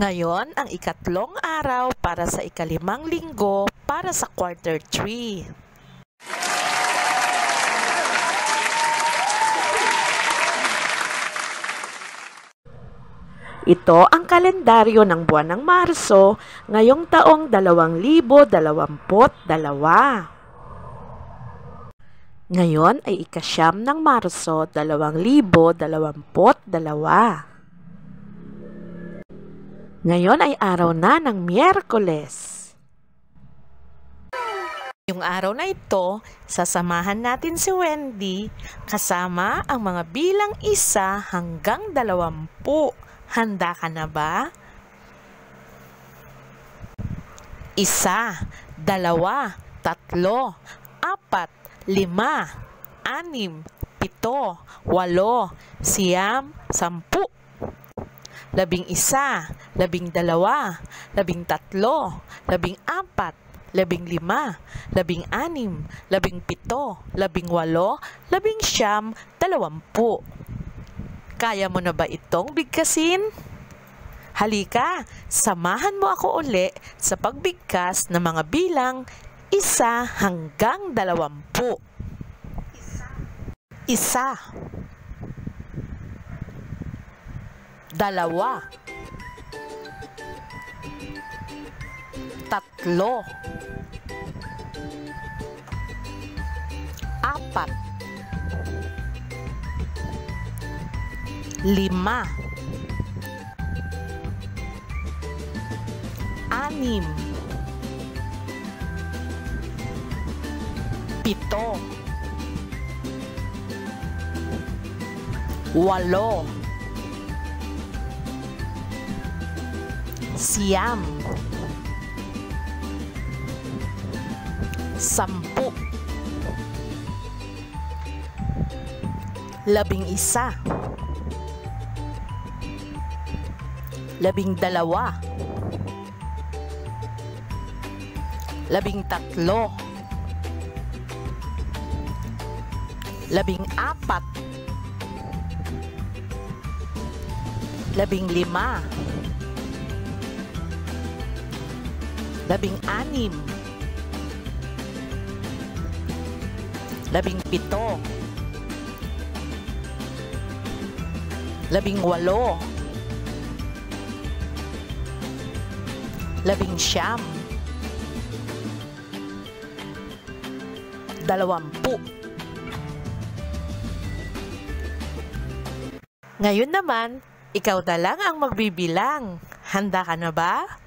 Ngayon ang ikatlong araw para sa ikalimang linggo para sa quarter 3. Ito ang kalendaryo ng buwan ng Marso ngayong taong 2022. Ngayon ay ikasyam ng Marso 2022. Ngayon ay araw na ng Miyerkules. Yung araw na ito, sasamahan natin si Wendy kasama ang mga bilang isa hanggang dalawampu. Handa ka na ba? Isa, dalawa, tatlo, apat, lima, anim, pito, walo, siyam, sampu labing isa, labing dalawa, labing tatlo, labing apat, labing lima, labing anim, labing pito, labing walo, labing siyam, dalawampu. Kaya mo na ba itong bigkasin? Halika, samahan mo ako uli sa pagbigkas ng mga bilang isa hanggang dalawampu. Isa dalawa, tatlo, apat, lima, anim, pito, walo, siyam, sampu, labing isa, labing dalawa, labing tatlo, labing apat, labing lima, labing anim, labing pito, labing walo, labing siyam, dalawampu. Ngayon naman, ikaw na lang ang magbibilang. Handa ka na ba?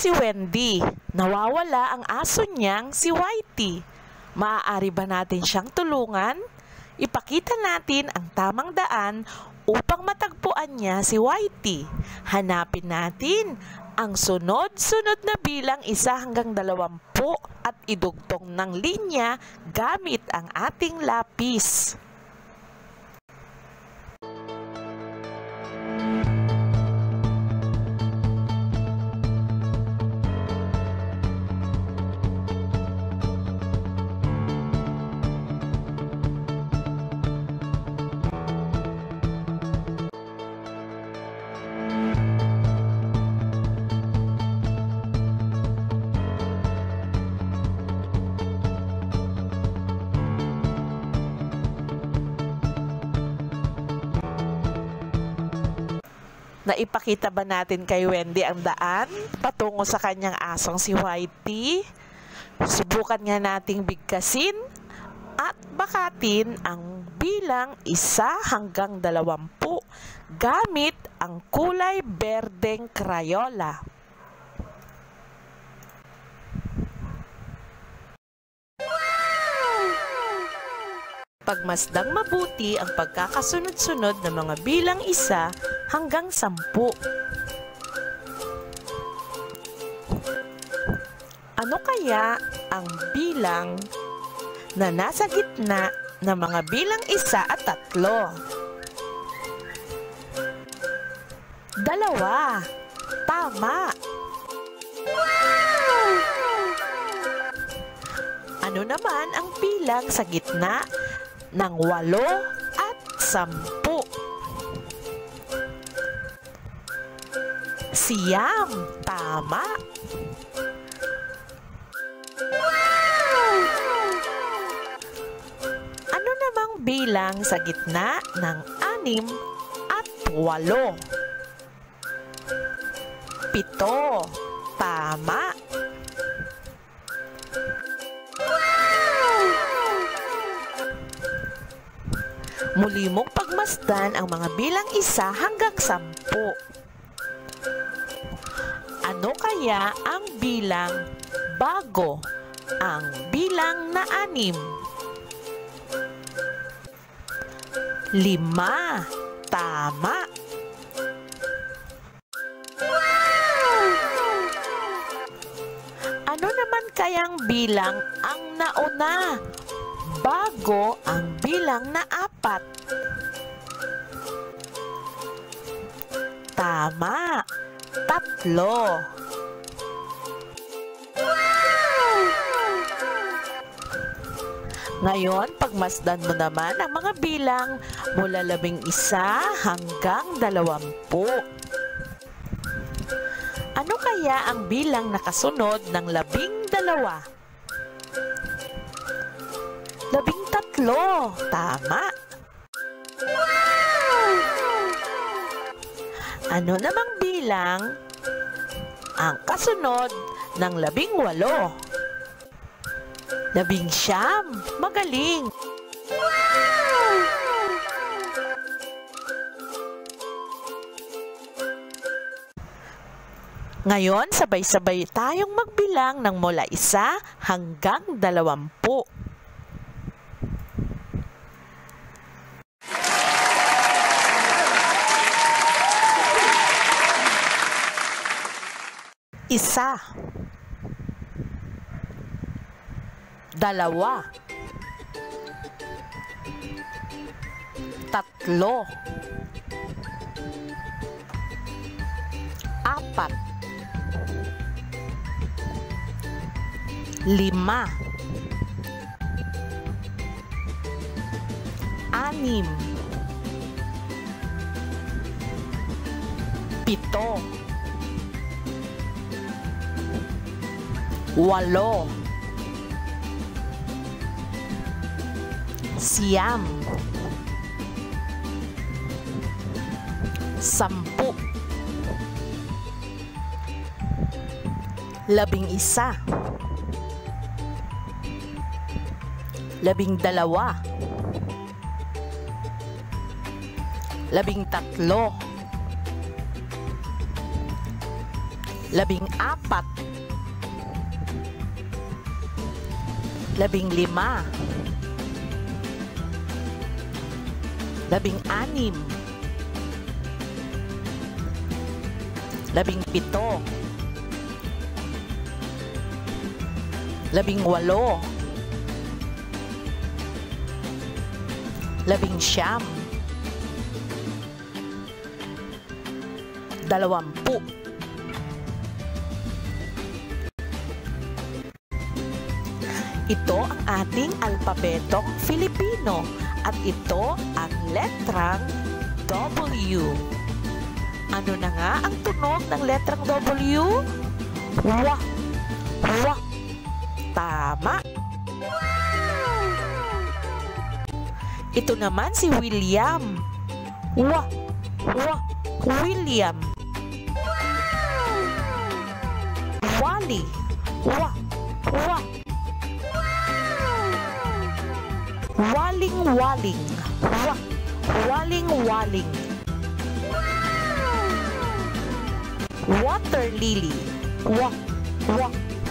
Si Wendy. Nawawala ang aso niyang si Whitey. Maaari ba natin siyang tulungan? Ipakita natin ang tamang daan upang matagpuan niya si Whitey. Hanapin natin ang sunod-sunod na bilang isa hanggang dalawampu at idugtong ng linya gamit ang ating lapis. Naipakita ba natin kay Wendy ang daan patungo sa kanyang asong si Whitey? Subukan nga nating bigkasin at bakatin ang bilang isa hanggang dalawampu gamit ang kulay berdeng Crayola. Pagmasdang mabuti ang pagkakasunod-sunod ng mga bilang isa hanggang sampu. Ano kaya ang bilang na nasa gitna ng mga bilang isa at tatlo? Dalawa. Tama. Ano naman ang bilang sa gitna ng walo at sampu. Siyam, tama. Ano namang bilang sa gitna ng anim at walo? Pito, tama. Muli mong pagmasdan ang mga bilang isa hanggang sampu. Ano kaya ang bilang bago ang bilang na anim? Lima. Tama. Ano naman kayang bilang ang nauna bago ang bilang na apat? Tama. Tatlo. Ngayon, pagmasdan mo naman ang mga bilang mula labing isa hanggang dalawampu. Ano kaya ang bilang nakasunod ng labing dalawa? Labing tatlo. Tama. Ano namang bilang ang kasunod ng labing walo? Labing siyam. Magaling. Ngayon, sabay-sabay tayong magbilang ng mula isa hanggang dalawampu. Isa. Dalawa. Tatlo. Apat. Lima. Anim. Pito. Walo. Siyam. Sampu. Labing isa. Labing dalawa. Labing tatlo. Labing apat. labing lima, labing anim, labing pito, labing walo, labing siyam, dalawampu, Ito ang ating alpabetong Filipino at ito ang letrang W. Ano na nga ang tunog ng letrang W? Wa. Wa. Tama. Ito naman si William. Wa. Wa. William. Wally. Wa. Wa. Waling-waling. Wa. Waling-waling. Water lily. Wa. Wa.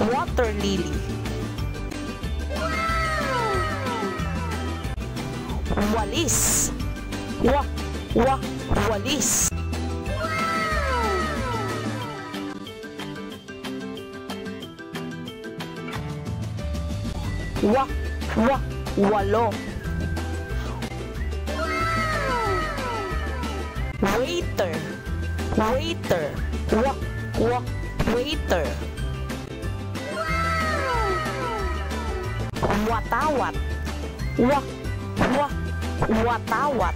Water lily. Walis. Wa. Wa. Walis. Wa. Wa. Walo. Waiter. Waiter. Wa. Wa. Waiter. Watawat. Wa. Wa. Watawat.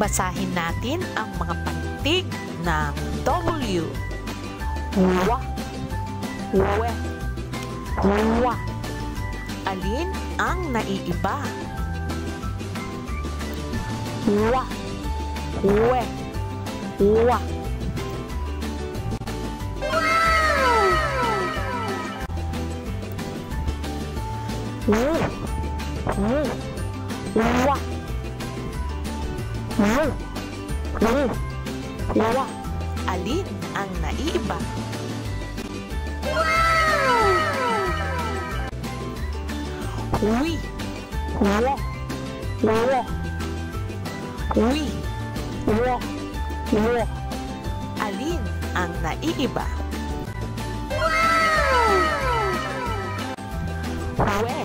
Basahin natin ang mga pantig ng W. Wa. We. Wa. Alin ang naiiba? Wa. We. Wa. Wu. Wu. Wa. Wu. Wu. Wa. Ang naiiba? Wi. Wo. Wo. Wi. Wo. Wo. Alin ang naiiba? We.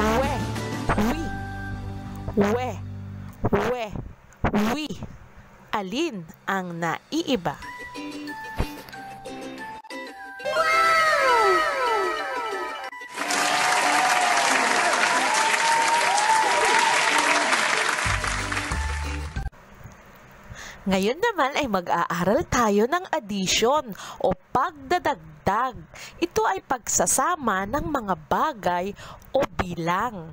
We. Wi. We. We. Wi. Alin ang naiiba? Ngayon naman ay mag-aaral tayo ng addition o pagdadagdag. Ito ay pagsasama ng mga bagay o bilang.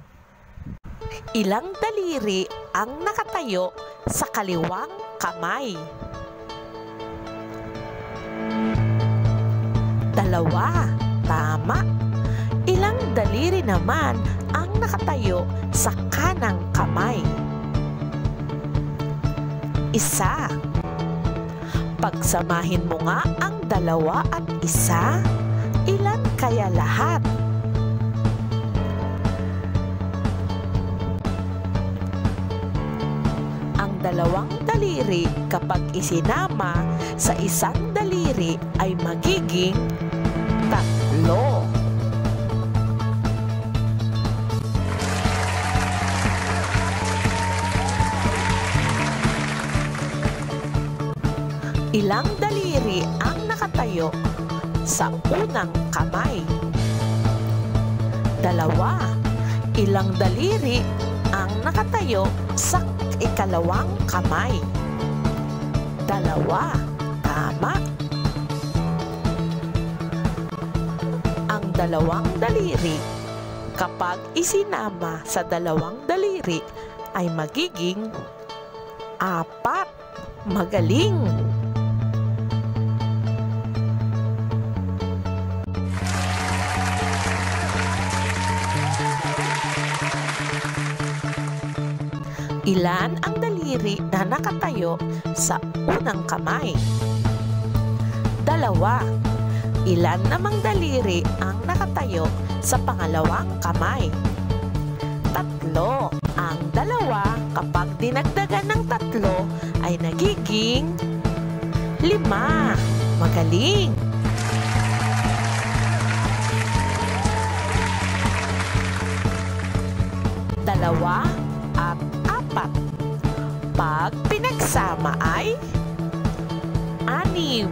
Ilang daliri ang nakatayo sa kaliwang kamay? Dalawa. Tama. Ilang daliri naman ang nakatayo sa kanang kamay? Isa. Pagsamahin mo nga ang dalawa at isa, ilan kaya lahat? Ang dalawang daliri kapag isinama sa isang daliri ay magiging tatlo. Ilang daliri ang nakatayo sa unang kamay? Dalawa. Ilang daliri ang nakatayo sa ikalawang kamay? Dalawa. Tama. Ang dalawang daliri kapag isinama sa dalawang daliri ay magiging apat. Magaling! Ilan ang daliri na nakatayo sa unang kamay? Dalawa. Ilan namang daliri ang nakatayo sa pangalawang kamay? Tatlo. Ang dalawa kapag dinagdagan ng tatlo ay nagiging lima. Magaling! Dalawa apat. Pag pinagsama ay anim.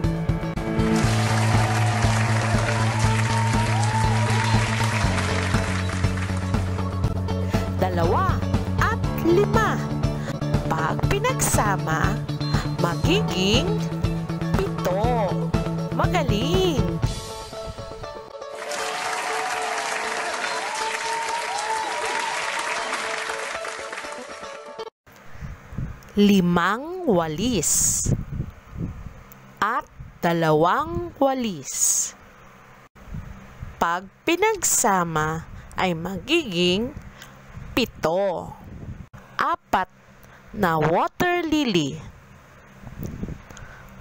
Dalawa at lima. Pag pinagsama, magiging pito. Magaling! Limang walis at dalawang walis. Pag pinagsama ay magiging pito. Apat na water lily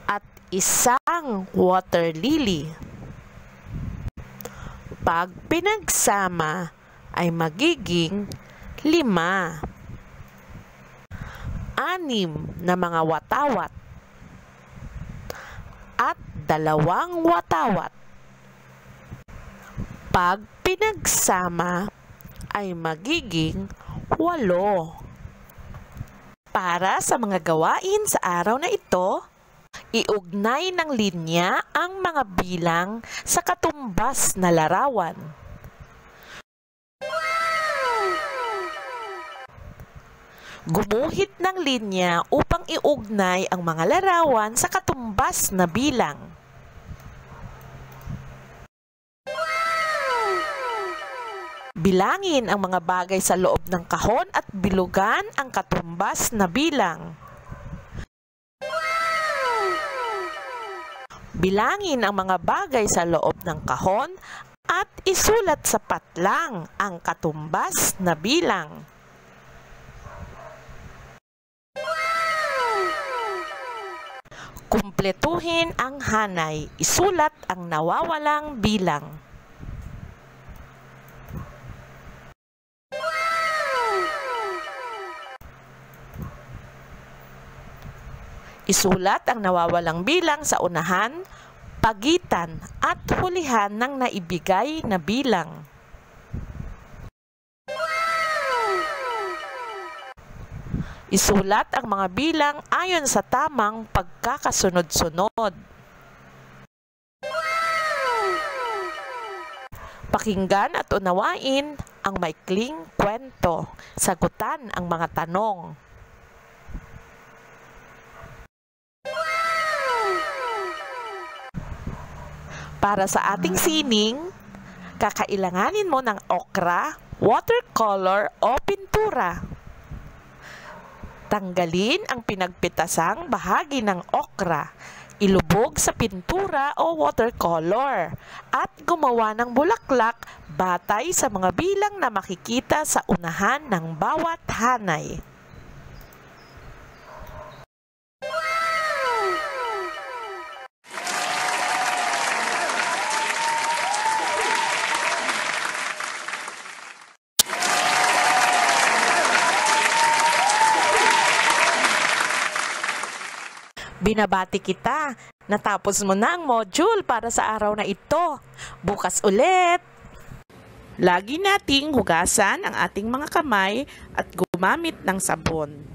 at isang water lily. Pag pinagsama ay magiging lima. Anim na mga watawat at dalawang watawat. Pag pinagsama ay magiging walo. Para sa mga gawain sa araw na ito, iugnay ng linya ang mga bilang sa katumbas na larawan. Gumuhit ng linya upang iugnay ang mga larawan sa katumbas na bilang. Bilangin ang mga bagay sa loob ng kahon at bilugan ang katumbas na bilang. Bilangin ang mga bagay sa loob ng kahon at isulat sa patlang ang katumbas na bilang. Kumpletuhin ang hanay. Isulat ang nawawalang bilang. Isulat ang nawawalang bilang sa unahan, pagitan at hulihan ng naibigay na bilang. Isulat ang mga bilang ayon sa tamang pagkakasunod-sunod. Pakinggan at unawain ang maikling kwento. Sagutan ang mga tanong. Para sa ating sining, kakailanganin mo ng okra, watercolor o pintura. Tanggalin ang pinagpitasang bahagi ng okra, ilubog sa pintura o watercolor, at gumawa ng bulaklak batay sa mga bilang na makikita sa unahan ng bawat hanay. Binabati kita. Natapos mo na ang module para sa araw na ito. Bukas ulit! Lagi nating hugasan ang ating mga kamay at gumamit ng sabon.